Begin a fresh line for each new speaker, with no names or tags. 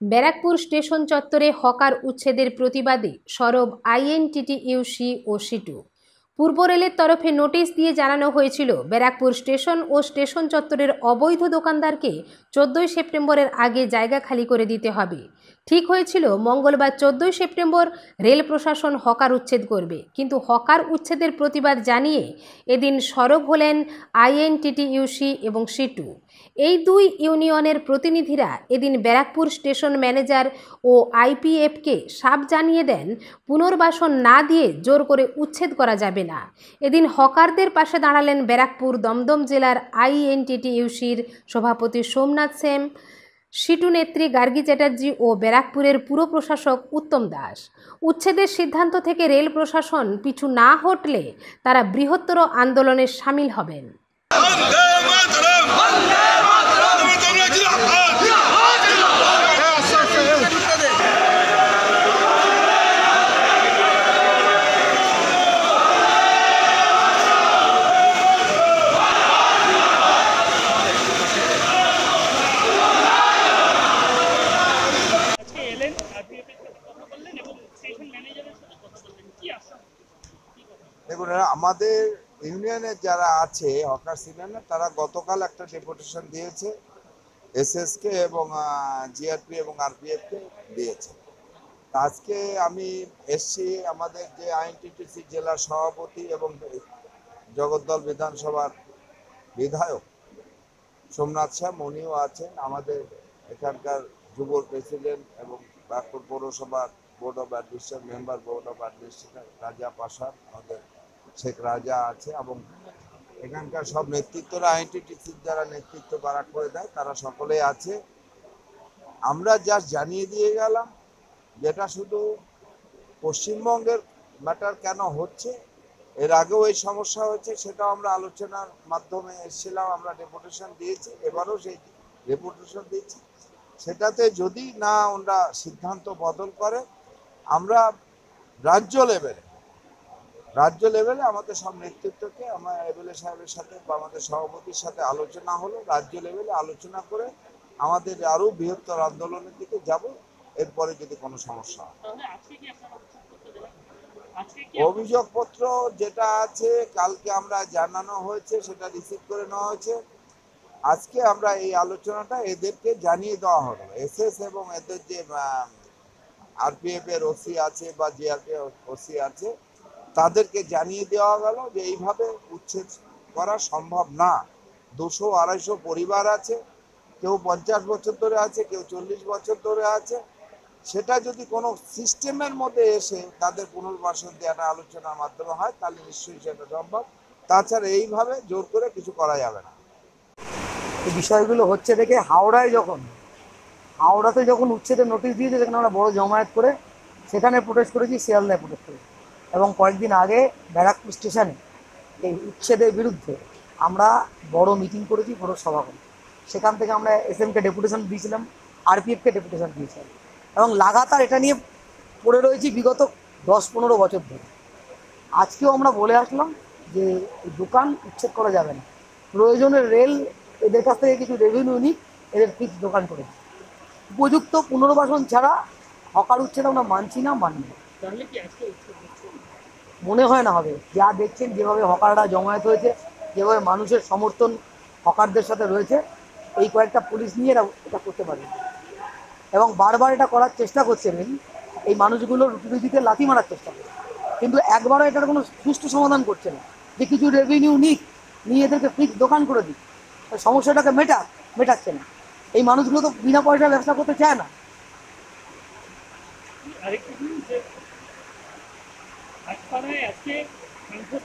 Barrackpore station চত্বরে hawker উচ্ছেদের প্রতিবাদে সরব আইএনটিটিইউসি ও সিটু পূর্ব রেলের তরফে নোটিশ দিয়ে জানানো হয়েছিল, ব্যারাকপুর স্টেশন ও স্টেশন চত্বরের অবৈধ দোকানদারকে চোদ্দোই সেপ্টেম্বরের আগে জায়গা খালি করে দিতে হবে। ঠিক হয়েছিল, মঙ্গলবার চোদ্দোই সেপ্টেম্বর রেল প্রশাসন হকার উচ্ছেদ করবে। কিন্তু হকার উচ্ছেদের প্রতিবাদ জানিয়ে এদিন সরব হলেন আইএনটিটিইউসি এবং সিটু। এই দুই ইউনিয়নের প্রতিনিধিরা এদিন ব্যারাকপুর স্টেশন ম্যানেজার ও আইপিএফকে সাপ জানিয়ে দেন, পুনর্বাসন না দিয়ে জোর করে উচ্ছেদ করা যাবে না। এদিন হকারদের পাশে দাঁড়ালেন ব্যারাকপুর দমদম জেলার আইএনটিটিইউসির সভাপতি সোমনাথ সেম সিটু নেত্রী গার্গী চ্যাটার্জি ও ব্যারাকপুরের পুর প্রশাসক উত্তম দাস। উচ্ছেদের সিদ্ধান্ত থেকে রেল প্রশাসন পিছু না হটলে তারা বৃহত্তর আন্দোলনে সামিল হবেন।
দেখুন আমাদের ইউনিয়নের যারা আছে হকার ইউনিয়নের তারা গতকাল একটা ডেপুটেশন দিয়েছে এসএসকে এবং জিআরপি এবং আরপিএফকে দিয়েছে। আজকে আমি এসছি আমাদের যে আইনটিটিসি জেলার সভাপতি এবং জগদ্দল বিধানসভার বিধায়ক সোমনাথ শ্যাম উনিও আছেন, আমাদের এখানকার যুব প্রেসিডেন্ট এবং ব্যাকপুর পৌরসভার board of administration member board of administration Raja পাশার আমাদের শেখ রাজা আছে এবং এখানকার সব নেতৃত্বরা আইনটিটিসির যারা নেতৃত্ব বারাক করে দেয়, তারা সকলেই আছে। আমরা জাস্ট জানিয়ে দিয়ে গেলাম যেটা শুধু পশ্চিমবঙ্গের ম্যাটার কেন হচ্ছে, এর আগেও এই সমস্যা হয়েছে, সেটাও আমরা আলোচনার মাধ্যমে এসেছিলাম, আমরা রেপুটেশন দিয়েছি, এবারও সেই রেপুটেশন দিয়েছি। সেটাতে যদি না ওরা সিদ্ধান্ত বদল করে, আমরা রাজ্য লেভেলে রাজ্য লেভেলে আমাদের সব নেতৃত্বকে আমার এমএলএ সাহেবের সাথে বা আমাদের সভাপতির সাথে আলোচনা হলো রাজ্য লেভেলে আলোচনা করে আমাদের আরও বৃহত্তর আন্দোলনের দিকে যাব এরপরে যদি কোনো সমস্যা হয়। অভিযোগপত্র যেটা আছে কালকে আমরা জানানো হয়েছে সেটা রিসিভ করে নেওয়া হয়েছে। আজকে আমরা এই আলোচনাটা এদেরকে জানিয়ে দেওয়া হলো। এসএস এবং এদের যে আরপিএফ এর ওসি আছে বা জিআরপিএফ ওসি আছে তাদেরকে জানিয়ে দেওয়া গেল যে এইভাবে উচ্ছেদ করা সম্ভব না। দুশো, আড়াইশো পরিবার আছে, কেউ পঞ্চাশ বছর ধরে আছে, কেউ চল্লিশ বছর ধরে আছে। সেটা যদি কোনো সিস্টেমের মধ্যে এসে তাদের পুনর্বাসন দেওয়াটা আলোচনার মাধ্যমে হয়, তাহলে নিশ্চয়ই সেটা সম্ভব। তাছাড়া এইভাবে জোর করে কিছু করা যাবে না।
এই বিষয়গুলো হচ্ছে দেখে হাওড়ায় যখন, হাওড়াতে যখন উচ্ছেদের নোটিশ দিয়েছে সেখানে আমরা বড় জমায়েত করে সেখানে প্রোটেস্ট করেছি, শিয়ালদায় প্রোটেস্ট করেছি। এবং কয়েকদিন আগে ব্যারাকপুর স্টেশনে এই উচ্ছেদের বিরুদ্ধে আমরা বড় মিটিং করেছি বড় সভা করি সেখান থেকে আমরা এস এমকে ডেপুটেশন দিয়েছিলাম, আরপিএফকে ডেপুটেশন দিয়েছিলাম। এবং লাগাতার এটা নিয়ে পড়ে রয়েছি বিগত দশ পনেরো বছর ধরে। আজকেও আমরা বলে আসলাম যে দোকান উচ্ছেদ করা যাবে না। প্রয়োজনে রেল এদের কাছ থেকে কিছু রেভিনিউ নিক, এদের ফিক্স দোকান করে দিক। উপযুক্ত পুনর্বাসন ছাড়া হকার উচ্ছেদ আমরা মানছি না, মানব মনে হয় না হবে। যা দেখছেন যেভাবে হকাররা জমায়েত হয়েছে যেভাবে মানুষের সমর্থন হকারদের সাথে রয়েছে এই কয়েকটা পুলিশ নিয়ে এরা এটা করতে পারে এবং বারবার এটা করার চেষ্টা করছে রেল এই মানুষগুলো রুটি রুটিতে লাথি মারার চেষ্টা করছে। কিন্তু একবারও এটার কোনো সুষ্ঠু সমাধান করছে না। যে কিছু রেভিনিউ নিক নিয়ে এদেরকে ফিক্স দোকান করে দিক সমস্যাটাকে মেটা মেটাচ্ছে না। এই মানুষগুলো তো বিনা পয়সা ব্যবসা করতে চায় না।
আরেকটু দিন যে আজপাড়ায় আজকে সাংসদ